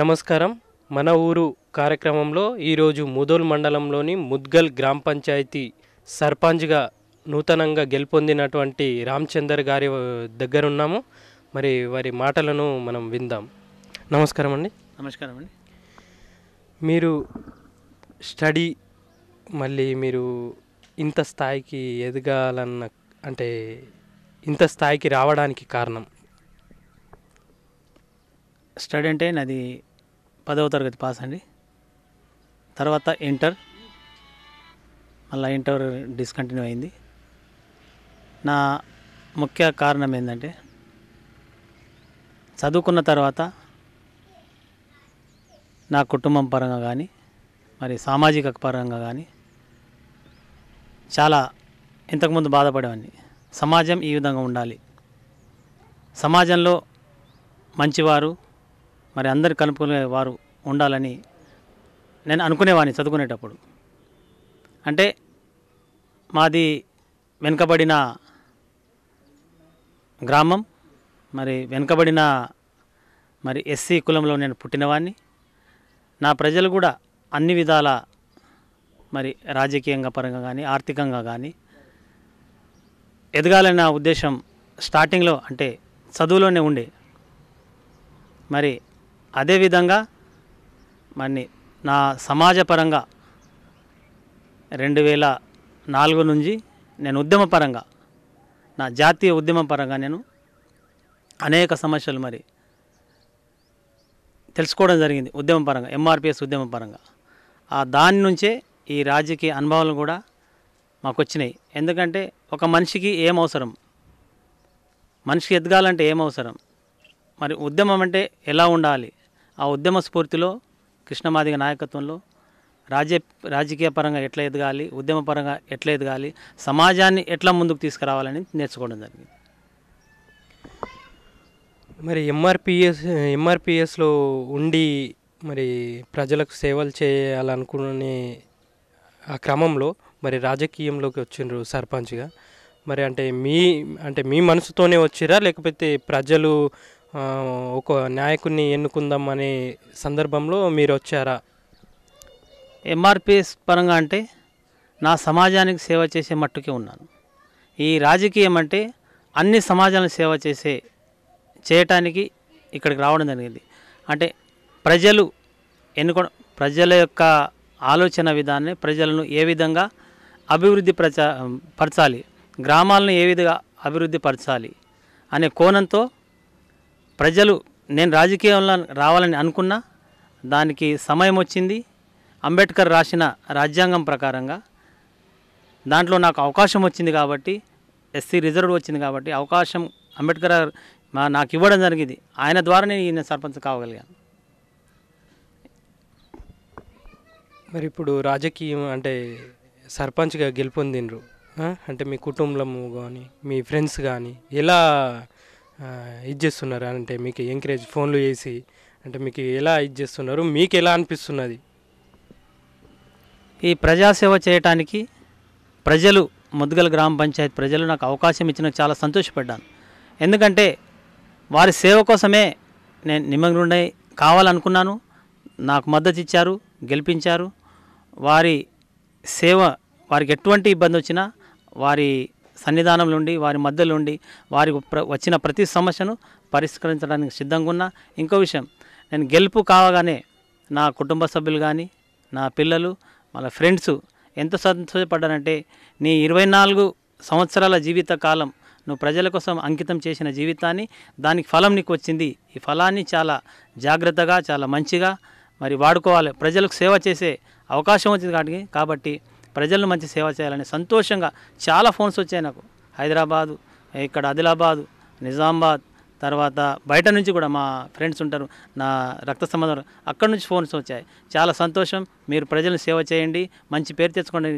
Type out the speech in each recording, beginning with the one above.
నమస్కారం. మన ఊరు కార్యక్రమంలో ఈరోజు ముదోల్ మండలంలోని ముద్గల్ గ్రామ పంచాయతీ సర్పంచ్గా నూతనంగా గెలుపొందినటువంటి రామచందర్ గారి దగ్గర ఉన్నాము మరి వారి మాటలను మనం విందాం. నమస్కారం అండి. నమస్కారం అండి. మీరు స్టడీ మళ్ళీ మీరు ఇంత స్థాయికి ఎదగాలన్న అంటే ఇంత స్థాయికి రావడానికి కారణం? స్టడీ అంటే నాది పదవ తరగతి పాస్ అండి. తర్వాత ఇంటర్. మళ్ళీ ఇంటర్ డిస్కంటిన్యూ అయింది. నా ముఖ్య కారణం ఏంటంటే చదువుకున్న తర్వాత నా కుటుంబం పరంగా కానీ మరి సామాజిక పరంగా కానీ చాలా ఇంతకుముందు బాధపడేవాడిని. సమాజం ఈ విధంగా ఉండాలి. సమాజంలో మంచివారు మరి అందరు కలుపుకునే వారు ఉండాలని నేను అనుకునేవాడిని చదువుకునేటప్పుడు. అంటే మాది వెనుకబడిన గ్రామం మరి వెనుకబడిన మరి ఎస్సీ కులంలో నేను పుట్టినవాడిని నా ప్రజలు కూడా అన్ని విధాల మరి రాజకీయంగా పరంగా కానీ ఆర్థికంగా కానీ ఎదగాలన్న ఉద్దేశం స్టార్టింగ్లో అంటే చదువులోనే ఉండే. మరి అదేవిధంగా మరి నా సమాజపరంగా రెండు వేల నాలుగు నుంచి నేను ఉద్యమపరంగా నా జాతీయ ఉద్యమపరంగా నేను అనేక సమస్యలు మరి తెలుసుకోవడం జరిగింది ఉద్యమపరంగా ఎంఆర్పిఎస్ ఉద్యమపరంగా. ఆ దాని నుంచే ఈ రాజకీయ అనుభవాలు కూడా మాకు వచ్చినాయి ఎందుకంటే ఒక మనిషికి ఏం అవసరం? మనిషికి ఎదగాలంటే ఏం అవసరం? మరి ఉద్యమం అంటే ఎలా ఉండాలి? ఆ ఉద్యమ స్ఫూర్తిలో కృష్ణమాదిగ నాయకత్వంలో రాజ్య రాజకీయ పరంగా ఎట్లా ఎదగాలి ఉద్యమ పరంగా ఎట్లా ఎదగాలి సమాజాన్ని ఎట్లా ముందుకు తీసుకురావాలని నేర్చుకోవడం జరిగింది. మరి ఎంఆర్పిఎస్ ఎంఆర్పిఎస్లో ఉండి మరి ప్రజలకు సేవలు చేయాలనుకునే ఆ క్రమంలో మరి రాజకీయంలోకి వచ్చిండ్రు సర్పంచ్గా. మరి అంటే మీ అంటే మీ మనసుతోనే వచ్చిరా లేకపోతే ప్రజలు ఒక నాయకుడిని ఎన్నుకుందాం అనే సందర్భంలో మీరు వచ్చారా? ఎంఆర్పిఎస్ పరంగా అంటే నా సమాజానికి సేవ చేసే మట్టుకే ఉన్నాను. ఈ రాజకీయం అంటే అన్ని సమాజాలను సేవ చేసే చేయటానికి ఇక్కడికి రావడం జరిగింది. అంటే ప్రజలు ఎన్నుకో ప్రజల యొక్క ఆలోచన విధానాన్ని ప్రజలను ఏ విధంగా అభివృద్ధి ప్రచా పరచాలి గ్రామాలను ఏ విధంగా అభివృద్ధి పరచాలి అనే కోణంతో ప్రజలు నేను రాజకీయంలో రావాలని అనుకున్నా దానికి సమయం వచ్చింది. అంబేద్కర్ రాసిన రాజ్యాంగం ప్రకారంగా దాంట్లో నాకు అవకాశం వచ్చింది కాబట్టి ఎస్సీ రిజర్వ్ వచ్చింది కాబట్టి అవకాశం అంబేద్కర్ మా నాకు ఇవ్వడం జరిగింది. ఆయన ద్వారా నేను సర్పంచ్ కావగలిగాను. మరి ఇప్పుడు రాజకీయం అంటే సర్పంచ్గా గెలుపొందిండ్రు అంటే మీ కుటుంబము కానీ మీ ఫ్రెండ్స్ కానీ ఎలా ఇది చేస్తున్నారు అంటే మీకు ఎంకరేజ్ ఫోన్లు చేసి అంటే మీకు ఎలా ఇది చేస్తున్నారు? మీకు ఎలా అనిపిస్తున్నది? ఈ ప్రజాసేవ చేయటానికి ప్రజలు ముద్గల గ్రామ పంచాయతీ ప్రజలు నాకు అవకాశం ఇచ్చిన చాలా సంతోషపడ్డాను. ఎందుకంటే వారి సేవ కోసమే నేను నిమగ్నుండై కావాలనుకున్నాను. నాకు మద్దతు ఇచ్చారు గెలిపించారు. వారి సేవ వారికి ఎటువంటి ఇబ్బంది వచ్చినా వారి సన్నిధానంలో ఉండి వారి మధ్యలో ఉండి వారికి ప్ర- వచ్చిన ప్రతి సమస్యను పరిష్కరించడానికి సిద్ధంగా ఉన్నా ఇంకో విషయం నేను గెలుపు కావగానే నా కుటుంబ సభ్యులు కానీ నా పిల్లలు వాళ్ళ ఫ్రెండ్స్ ఎంత సంతోషపడ్డానంటే నీ ఇరవై నాలుగు సంవత్సరాల జీవిత కాలం నువ్వు ప్రజల కోసం అంకితం చేసిన జీవితాన్ని దానికి ఫలం నీకు వచ్చింది. ఈ ఫలాన్ని చాలా జాగ్రత్తగా చాలా మంచిగా మరి వాడుకోవాలి. ప్రజలకు సేవ చేసే అవకాశం వచ్చింది కాబట్టి కాబట్టి ప్రజలను మంచి సేవ చేయాలని సంతోషంగా చాలా ఫోన్స్ వచ్చాయి నాకు. హైదరాబాదు ఇక్కడ ఆదిలాబాదు నిజామాబాద్ తర్వాత బయట నుంచి కూడా మా ఫ్రెండ్స్ ఉంటారు నా రక్త సంబంధం అక్కడి నుంచి ఫోన్స్ వచ్చాయి. చాలా సంతోషం మీరు ప్రజలను సేవ చేయండి మంచి పేరు తెచ్చుకోండి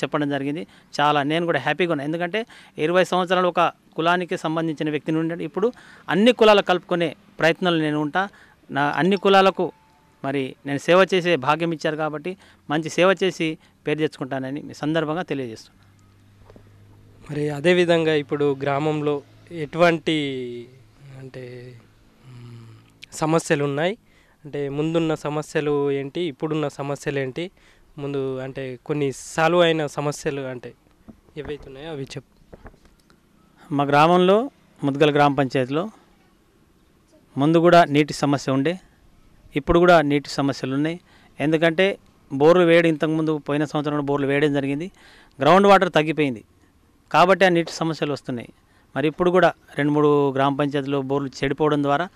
చెప్పడం జరిగింది. చాలా నేను కూడా హ్యాపీగా ఉన్నాను ఎందుకంటే ఇరవై సంవత్సరాలు ఒక కులానికి సంబంధించిన వ్యక్తిని నుండి ఇప్పుడు అన్ని కులాలు కలుపుకునే ప్రయత్నాలు నేను ఉంటా. నా అన్ని కులాలకు మరి నేను సేవ చేసే భాగ్యం ఇచ్చారు కాబట్టి మంచి సేవ చేసి పేరు తెచ్చుకుంటానని మీ సందర్భంగా తెలియజేస్తున్నాను మరి అదేవిధంగా ఇప్పుడు గ్రామంలో ఎటువంటి అంటే సమస్యలు ఉన్నాయి అంటే ముందున్న సమస్యలు ఏంటి? ఇప్పుడున్న సమస్యలు ఏంటి? ముందు అంటే కొన్ని సాల్వ్ అయిన సమస్యలు అంటే ఏవైతున్నాయో అవి చెప్పు. మా గ్రామంలో ముద్గల గ్రామ పంచాయతీలో ముందు కూడా నీటి సమస్య ఉండే ఇప్పుడు కూడా నీటి సమస్యలు ఉన్నాయి. ఎందుకంటే బోర్లు వేయడం ఇంతకుముందు పోయిన సంవత్సరం బోర్లు వేయడం జరిగింది. గ్రౌండ్ వాటర్ తగ్గిపోయింది. కాబట్టి ఆ నీటి సమస్యలు వస్తున్నాయి. మరి ఇప్పుడు కూడా రెండు మూడు గ్రామ పంచాయతీలో బోర్లు చెడిపోవడం ద్వారా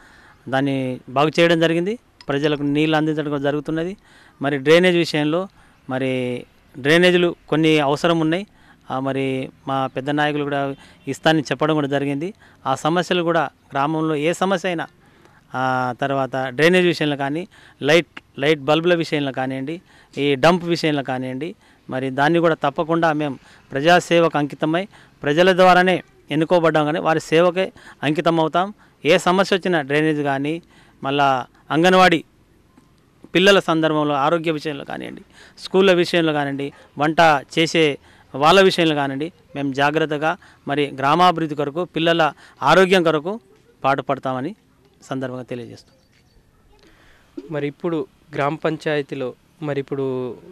దాన్ని బాగు చేయడం జరిగింది. ప్రజలకు నీళ్ళు అందించడం కూడా జరుగుతున్నది. మరి డ్రైనేజ్ విషయంలో మరి డ్రైనేజీలు కొన్ని అవసరం ఉన్నాయి. ఆ మరి మా పెద్ద నాయకులు కూడా ఇస్తానని చెప్పడం కూడా జరిగింది. ఆ సమస్యలు కూడా గ్రామంలో ఏ సమస్య అయినా తర్వాత డ్రైనేజ్ విషయంలో కానీ లైట్ లైట్ బల్బుల విషయంలో కానివ్వండి ఈ డంప్ విషయంలో కానివ్వండి మరి దాన్ని కూడా తప్పకుండా మేము ప్రజాసేవకు అంకితమై ప్రజల ద్వారానే ఎన్నుకోబడ్డాం కానీ వారి సేవకే అంకితం అవుతాం. ఏ సమస్య వచ్చినా డ్రైనేజ్ కానీ మళ్ళా అంగన్వాడీ పిల్లల సందర్భంలో ఆరోగ్య విషయంలో కానివ్వండి స్కూళ్ళ విషయంలో కానివ్వండి వంట చేసే వాళ్ళ విషయంలో కానివ్వండి మేము జాగ్రత్తగా మరి గ్రామాభివృద్ధి కొరకు పిల్లల ఆరోగ్యం కొరకు పాటుపడతామని సందర్భంగా తెలియజేస్తాం. మరి ఇప్పుడు గ్రామ పంచాయతీలో మరి ఇప్పుడు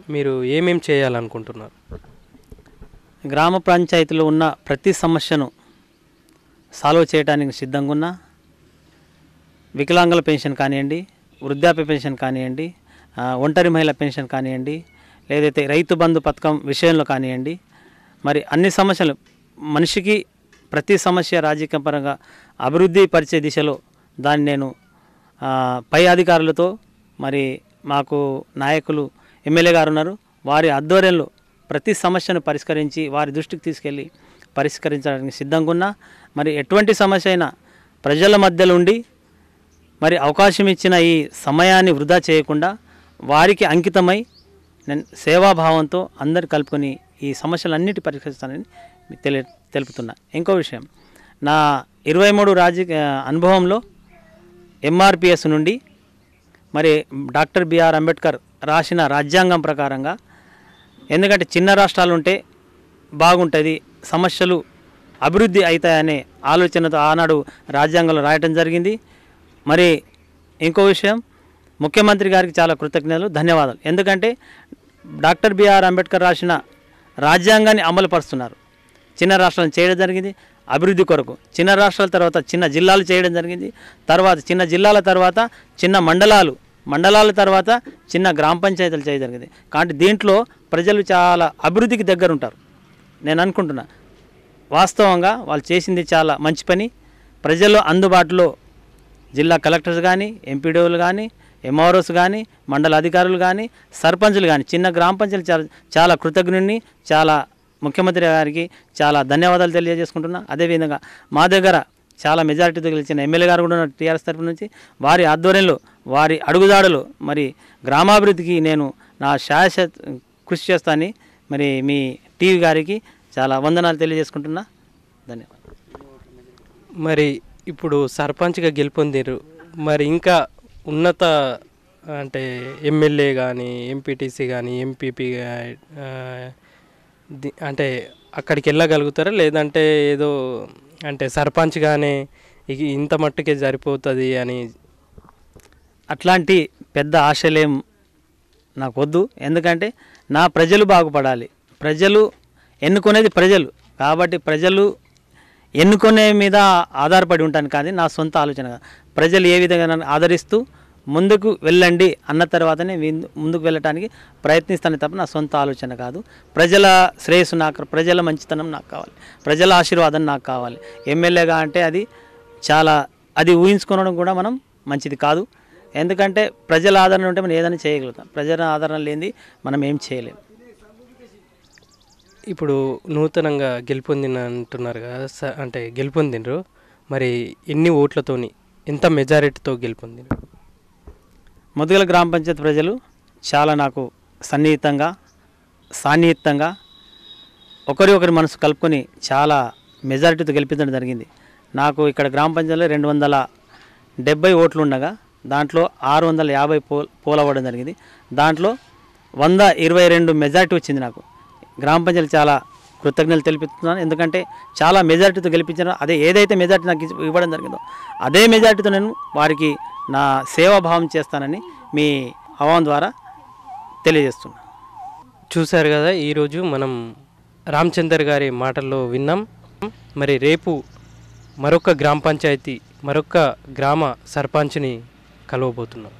మీరు ఏమేం చేయాలనుకుంటున్నారు? గ్రామ పంచాయతీలో ఉన్న ప్రతి సమస్యను సాల్వ్ చేయడానికి సిద్ధంగా ఉన్నా వికలాంగుల పెన్షన్ కానివ్వండి వృద్ధాప్య పెన్షన్ కానివ్వండి ఒంటరి మహిళ పెన్షన్ కానివ్వండి లేదైతే రైతు బంధు పథకం విషయంలో కానివ్వండి మరి అన్ని సమస్యలు మనిషికి ప్రతి సమస్య రాజకీయ పరంగా అభివృద్ధి పరిచే దిశలో దాన్ని నేను పై అధికారులతో మరి మాకు నాయకులు ఎమ్మెల్యే గారు ఉన్నారు. వారి ఆధ్వర్యంలో ప్రతి సమస్యను పరిష్కరించి వారి దృష్టికి తీసుకెళ్ళి పరిష్కరించడానికి సిద్ధంగా ఉన్నా. మరి ఎటువంటి సమస్య అయినా ప్రజల మధ్యలో ఉండి మరి అవకాశం ఇచ్చిన ఈ సమయాన్ని వృధా చేయకుండా వారికి అంకితమై నేను సేవాభావంతో అందరు కలుపుకొని ఈ సమస్యలన్నిటి పరిష్కరిస్తానని మీకు తెలి తెలుపుతున్నా. ఇంకో విషయం నా ఇరవై మూడు రాజకీయ అనుభవంలో ఎంఆర్పిఎస్ నుండి మరి డాక్టర్ బిఆర్ అంబేద్కర్ రాసిన రాజ్యాంగం ప్రకారంగా ఎందుకంటే చిన్న రాష్ట్రాలు ఉంటే బాగుంటుంది సమస్యలు అభివృద్ధి అవుతాయనే ఆలోచనతో ఆనాడు రాజ్యాంగంలో రాయటం జరిగింది. మరి ఇంకో విషయం ముఖ్యమంత్రి గారికి చాలా కృతజ్ఞతలు ధన్యవాదాలు. ఎందుకంటే డాక్టర్ బిఆర్ అంబేద్కర్ రాసిన రాజ్యాంగాన్ని అమలుపరుస్తున్నారు. చిన్న రాష్ట్రాలను చేయడం జరిగింది. అభివృద్ధి కొరకు చిన్న రాష్ట్రాల తర్వాత చిన్న జిల్లాలు చేయడం జరిగింది. తర్వాత చిన్న జిల్లాల తర్వాత చిన్న మండలాలు మండలాల తర్వాత చిన్న గ్రామ పంచాయతీలు చేయడం జరిగింది. కాబట్టి దీంట్లో ప్రజలు చాలా అభివృద్ధికి దగ్గర ఉంటారు నేను అనుకుంటున్నా వాస్తవంగా వాళ్ళు చేసింది చాలా మంచి పని. ప్రజల్లో అందుబాటులో జిల్లా కలెక్టర్స్ కానీ ఎంపీడీఓలు కానీ ఎంఆర్ఓస్ కానీ మండల అధికారులు కానీ సర్పంచులు కానీ చిన్న గ్రామ పంచాయతీలు చాలా చాలా కృతజ్ఞుని చాలా ముఖ్యమంత్రి గారికి చాలా ధన్యవాదాలు తెలియజేసుకుంటున్నా. అదేవిధంగా మా దగ్గర చాలా మెజారిటీతో గెలిచిన ఎమ్మెల్యే గారు కూడా టీఆర్ఎస్ తరఫు నుంచి. వారి ఆధ్వర్యంలో వారి అడుగుదాడులు మరి గ్రామాభివృద్ధికి నేను నా శాశ్వత కృషి చేస్తానని మరి మీ టీవీ గారికి చాలా వందనాలు తెలియజేసుకుంటున్నా. ధన్యవాదాలు. మరి ఇప్పుడు సర్పంచ్గా గెలుపొందిరు. మరి ఇంకా ఉన్నత అంటే ఎమ్మెల్యే కానీ ఎంపీటీసీ కానీ ఎంపీపీ అంటే అక్కడికి వెళ్ళగలుగుతారా? లేదంటే ఏదో అంటే సర్పంచ్గానే కానీ ఇంత మట్టుకే సరిపోతుంది అని? అట్లాంటి పెద్ద ఆశలేం నాకు వద్దు ఎందుకంటే నా ప్రజలు బాగుపడాలి. ప్రజలు ఎన్నుకునేది ప్రజలు. కాబట్టి ప్రజలు ఎన్నుకునే మీద ఆధారపడి ఉంటాను. కానీ నా సొంత ఆలోచన. ప్రజలు ఏ విధంగా ఆదరిస్తూ ముందుకు వెళ్ళండి అన్న తర్వాతనే ముందుకు వెళ్ళటానికి ప్రయత్నిస్తాను తప్ప నా సొంత ఆలోచన కాదు. ప్రజల శ్రేయస్సు నాకు ప్రజల మంచితనం నాకు కావాలి. ప్రజల ఆశీర్వాదం నాకు కావాలి. ఎమ్మెల్యేగా అంటే అది చాలా అది ఊహించుకోవడం కూడా మనం మంచిది కాదు. ఎందుకంటే ప్రజల ఆదరణ ఉంటే మనం ఏదైనా చేయగలుగుతాం. ప్రజల ఆదరణ లేనిది మనం ఏం చేయలేం. ఇప్పుడు నూతనంగా గెలుపొందిన అంటున్నారు కదా అంటే గెలుపొందినరు మరి ఎన్ని ఓట్లతోని ఎంత మెజారిటీతో గెలుపొందినరు ముదుగల గ్రామ పంచాయతీ ప్రజలు చాలా నాకు సన్నిహితంగా సాన్నిహితంగా ఒకరి ఒకరి మనసు కలుపుకొని చాలా మెజారిటీతో గెలిపించడం జరిగింది. నాకు ఇక్కడ గ్రామ పంచాయతీలో రెండు వందల డెబ్బై ఓట్లు ఉండగా దాంట్లో ఆరు వందల యాభై పోల్ పోలవ్వడం జరిగింది. దాంట్లో వంద ఇరవై రెండు మెజారిటీ వచ్చింది నాకు. గ్రామ పంచాయతీ చాలా కృతజ్ఞతలు తెలిపిస్తున్నాను ఎందుకంటే చాలా మెజారిటీతో గెలిపించాను అదే ఏదైతే మెజారిటీ నాకు ఇవ్వడం జరిగిందో అదే మెజారిటీతో నేను వారికి నా సేవాభావం చేస్తానని మీ అవాం ద్వారా తెలియజేస్తున్నాను చూశారు కదా ఈరోజు మనం రామచందర్ గారి మాటల్లో విన్నాం. మరి రేపు మరొక గ్రామ పంచాయతీ మరొక గ్రామ సర్పంచ్ని కలవబోతున్నాం.